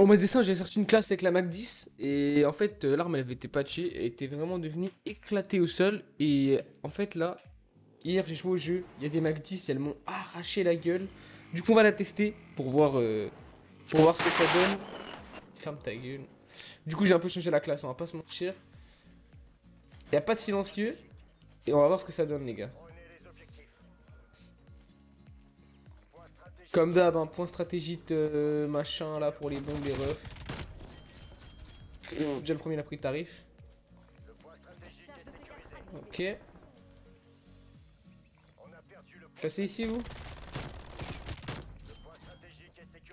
Au mois de décembre, j'avais sorti une classe avec la Mac 10 et en fait, euh, l'arme elle avait été patchée, elle était vraiment devenue éclatée au sol. Et en fait, là, hier j'ai joué au jeu, il y a des Mac 10 et elles m'ont arraché la gueule. Du coup, on va la tester pour voir, euh, pour voir ce que ça donne. Ferme ta gueule. Du coup, j'ai un peu changé la classe, on va pas se mentir. Il a pas de silencieux et on va voir ce que ça donne, les gars. Comme d'hab, un point stratégique euh, machin là pour les bombes, les refs. Déjà le premier il a pris le tarif. Ok. Passez ici vous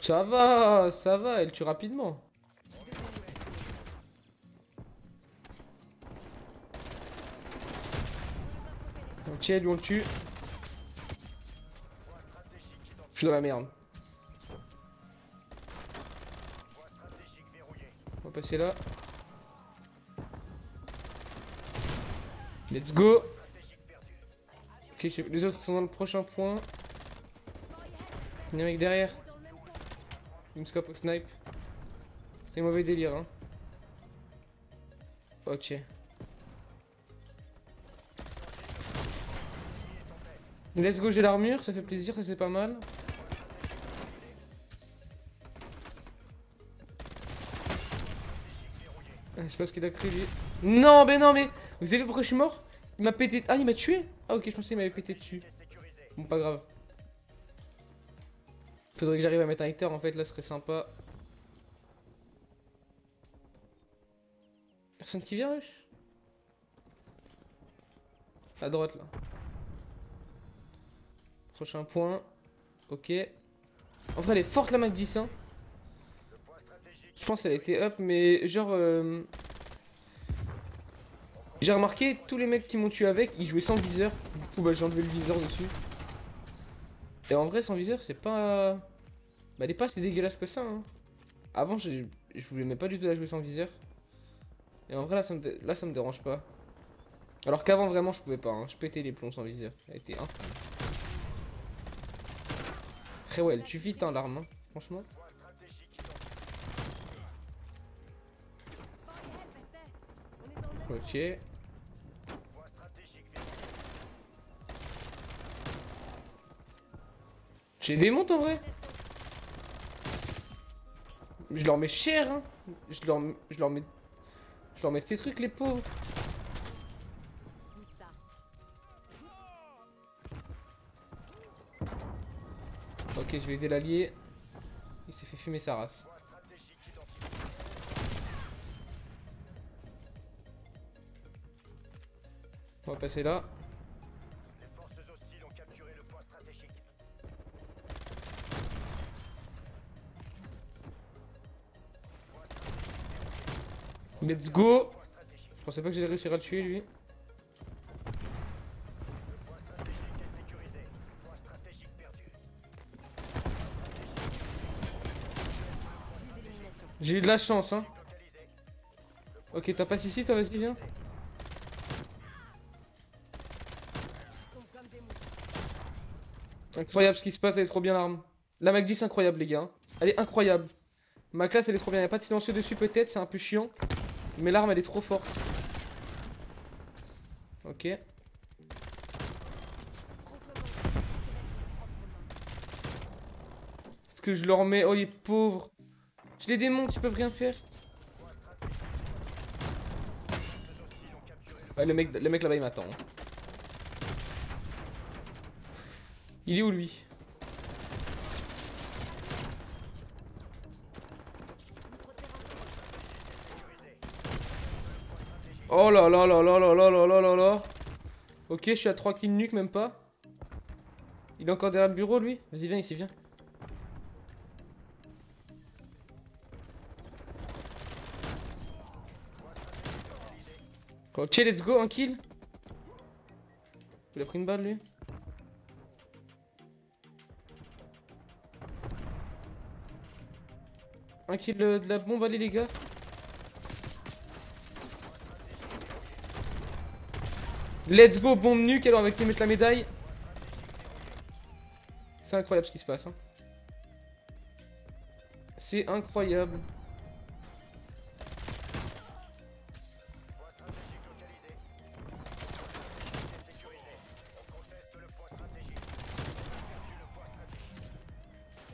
Ça va, ça va, elle tue rapidement. Ok, lui on le tue. Je suis dans la merde. On va passer là. Let's go. Ok, les autres sont dans le prochain point. Il y a un mec derrière. Il me scope au snipe. C'est mauvais délire, hein. Ok. Let's go, j'ai l'armure, ça fait plaisir, ça c'est pas mal. Je sais pas ce qu'il a créé lui. Non, mais non, mais vous savez pourquoi je suis mort? Il m'a pété. Ah, il m'a tué? Ah, ok, je pensais qu'il m'avait pété dessus. Bon, pas grave. Faudrait que j'arrive à mettre un hater en fait, là, ce serait sympa. Personne qui vient, wesh? À droite, là. Prochain point. Ok. En vrai, elle est forte la Mac 10, hein. Je pense qu'elle était up, mais genre... Euh, j'ai remarqué, tous les mecs qui m'ont tué avec, ils jouaient sans viseur. Du coup, bah, j'ai enlevé le viseur dessus. Et en vrai, sans viseur, c'est pas... Bah, elle est pas si dégueulasse que ça, hein. Avant, je voulais même pas du tout la jouer sans viseur. Et en vrai, là, ça me, dérange pas. Alors qu'avant, vraiment, je pouvais pas. Hein. Je pétais les plombs sans viseur. Elle était infâme. Après, ouais, elle tue vite, hein, l'arme, hein, franchement. Ok. J'ai des montes en vrai. Je leur mets cher, hein. Je leur, je leur mets... Je leur mets ces trucs, les pauvres. Ok, je vais aider l'allié. Il s'est fait fumer sa race. On va passer là. Les forces hostiles ont capturé le point stratégique. Let's go Je pensais pas que j'allais réussir à le tuer lui. J'ai eu de la chance hein. Ok, t'as pas ici, toi vas-y viens. Incroyable ce qui se passe, elle est trop bien l'arme. La Mac 10 incroyable les gars. Elle est incroyable. Ma classe elle est trop bien, il a pas de silencieux dessus peut-être, c'est un peu chiant. Mais l'arme elle est trop forte. Ok. Est-ce que je leur mets... Oh les pauvres. Je les démonte, ils peuvent rien faire. Ouais, le mec, le mec là-bas il m'attend. Il est où lui? Oh là là là là là là là là là là Ok, je suis à 3 kills nuque, même pas. Il est encore derrière le bureau, lui? Vas-y, viens ici, viens. Ok, let's go, un kill. Il a pris une balle, lui. Un kill euh, de la bombe, allez les gars. Let's go, bombe nuque. Alors, on va mettre la médaille. C'est incroyable ce qui se passe. Hein. C'est incroyable.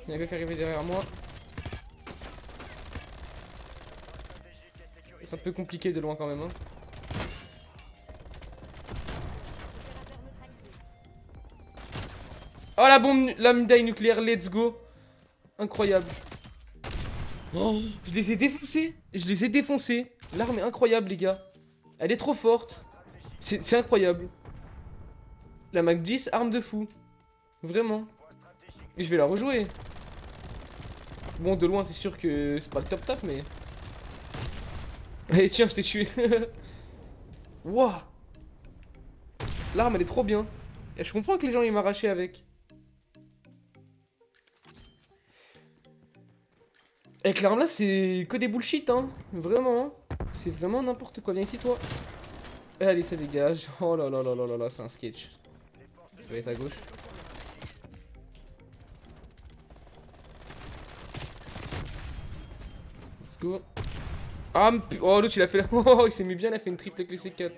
Il y a quelqu'un qui est arrivé derrière moi. Un peu compliqué de loin quand même. Hein. Oh la bombe, la nucléaire, let's go. Incroyable. Oh, je les ai défoncés. Je les ai défoncés. L'arme est incroyable, les gars. Elle est trop forte. C'est incroyable. La Mac 10, arme de fou. Vraiment. Et je vais la rejouer. Bon, de loin, c'est sûr que c'est pas le top top, mais... Allez, tiens, je t'ai tué. Wouah. L'arme, elle est trop bien. Et je comprends que les gens, ils m'arrachaient avec. Avec l'arme là, c'est que des bullshit, hein. Vraiment. Hein. C'est vraiment n'importe quoi. Viens ici, toi. Allez, ça dégage. Oh là là là là là là, c'est un sketch. Ça va être à gauche. Let's go. Ah, oh, l'autre il a fait. Oh, il s'est mis bien, il a fait une triple avec les C4.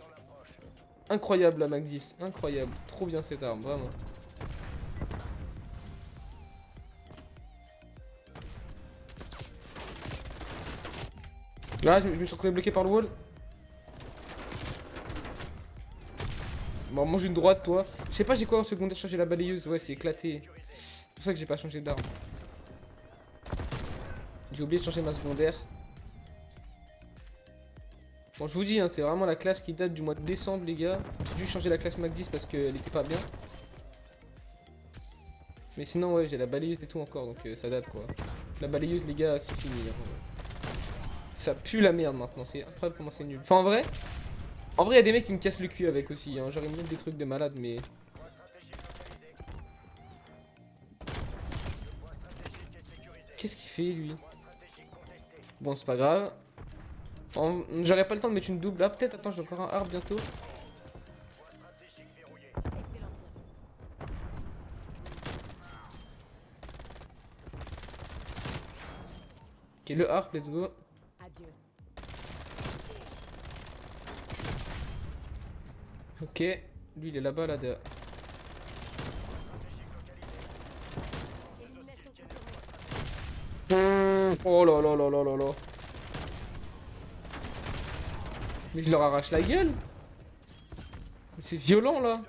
Incroyable la Mac 10. Incroyable. Trop bien cette arme, vraiment. Là, je me suis retrouvé bloqué par le wall. Bon, mange une droite, toi. Je sais pas, j'ai quoi en secondaire changer la balayeuse. Ouais, c'est éclaté. C'est pour ça que j'ai pas changé d'arme. J'ai oublié de changer ma secondaire. Bon, je vous dis, hein, c'est vraiment la classe qui date du mois de décembre, les gars. J'ai dû changer la classe Mac 10 parce qu'elle était pas bien. Mais sinon, ouais, j'ai la balayeuse et tout encore, donc euh, ça date, quoi. La balayeuse, les gars, c'est fini. Hein. Ça pue la merde maintenant, c'est incroyable comment c'est nul. Enfin en vrai, en vrai il y a des mecs qui me cassent le cul avec aussi, hein. me mettent des trucs de malade mais... Qu'est-ce qu'il fait lui? Bon c'est pas grave. J'aurais pas le temps de mettre une double là, peut-être, attends j'ai encore un harp bientôt. Ok le harp, let's go. Ok, lui il est là-bas là de... Oh là là là là là là. Mais je leur arrache la gueule. C'est violent là.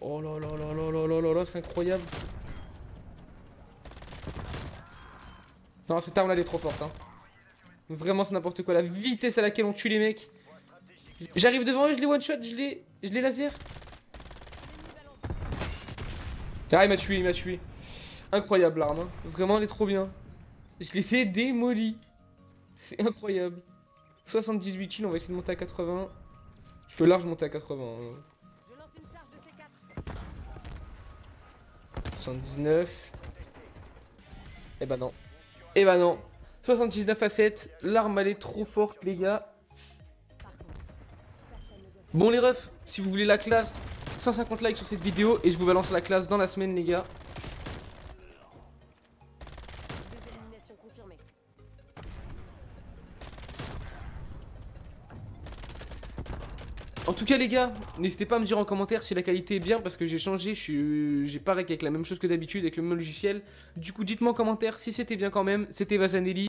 Oh là là là là là là là là, c'est incroyable. Non, cette arme là elle est trop forte. Hein. Vraiment, c'est n'importe quoi. La vitesse à laquelle on tue les mecs. J'arrive devant eux, je les one shot, je les, je les laser. Ah, il m'a tué, il m'a tué. Incroyable l'arme. Hein. Vraiment, elle est trop bien. Je les ai démolis. C'est incroyable. 78 kills, on va essayer de monter à 80. Je peux large monter à 80. 79. Eh ben non. Eh bah non. 79 à 7. L'arme, elle est trop forte, les gars. Bon, les refs, si vous voulez la classe, 150 likes sur cette vidéo. Et je vous balance la classe dans la semaine, les gars. En tout cas les gars, n'hésitez pas à me dire en commentaire si la qualité est bien parce que j'ai changé, j'ai pareil avec la même chose que d'habitude avec le même logiciel. Du coup dites-moi en commentaire si c'était bien quand même, c'était Vasanelli.